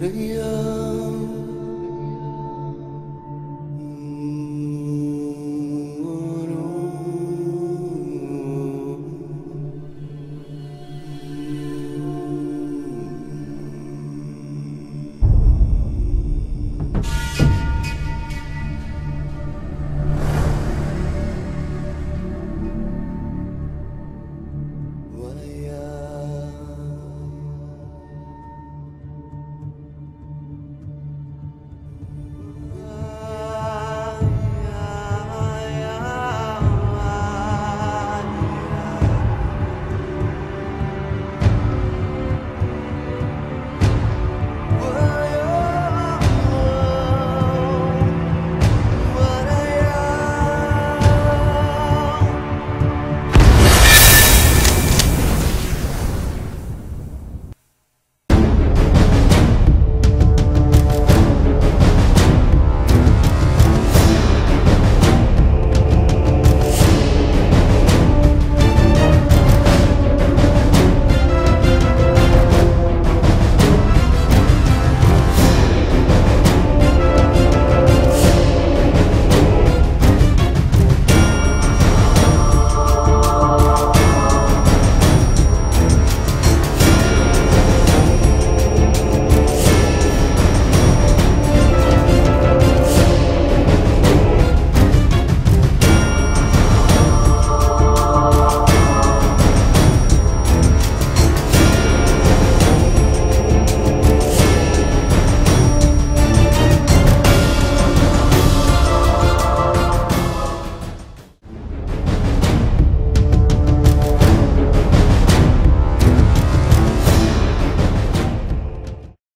to you.